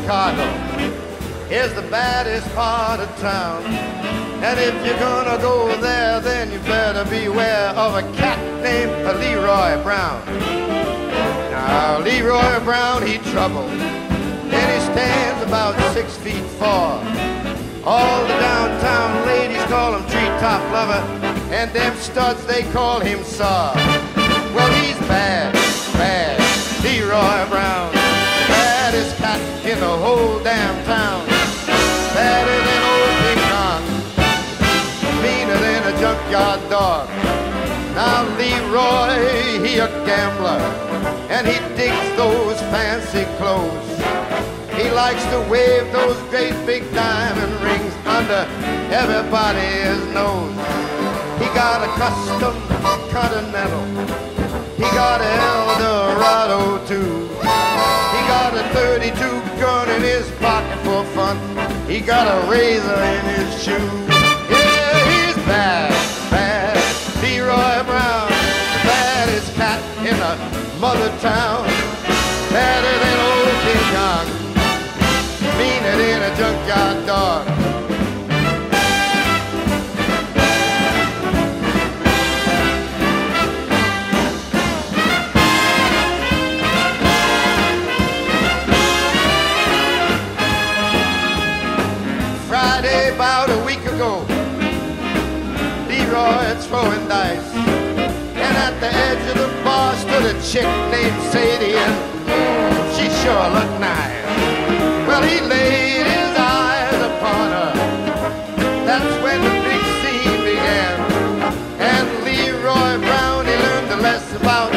Chicago is the baddest part of town. And if you're gonna go there, then you better beware of a cat named Leroy Brown. Now, Leroy Brown, he trouble, and he stands about six feet four. All the downtown ladies call him treetop lover, and them studs, they call him saw. Well, he's bad, bad, Leroy Brown. Baddest cat in the whole damn town. Badder than old King Meaner than a junkyard dog. Now Leroy, he a gambler, and he digs those fancy clothes. He likes to wave those great big diamond rings under everybody's nose. He got a custom Continental. He got an Eldorado too. He got a razor in his shoe. Yeah, he's bad, bad. Leroy Brown, baddest cat in the mother town. Badder Friday about a week ago, Leroy throwing dice. And at the edge of the bar stood a chick named Sadie, and she sure looked nice. Well, he laid his eyes upon her. That's when the big scene began. And Leroy Brown, he learned the lesson about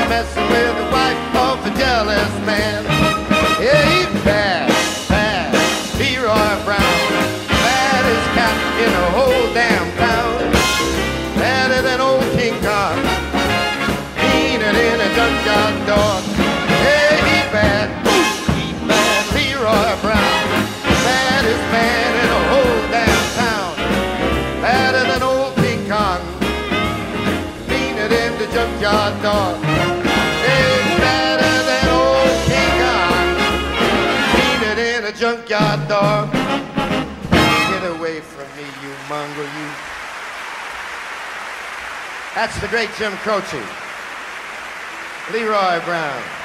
junkyard dog. Hey, badder than old King Kong. Meaner than a junkyard dog. Get away from me, you mongrel, you. That's the great Jim Croce. Leroy Brown.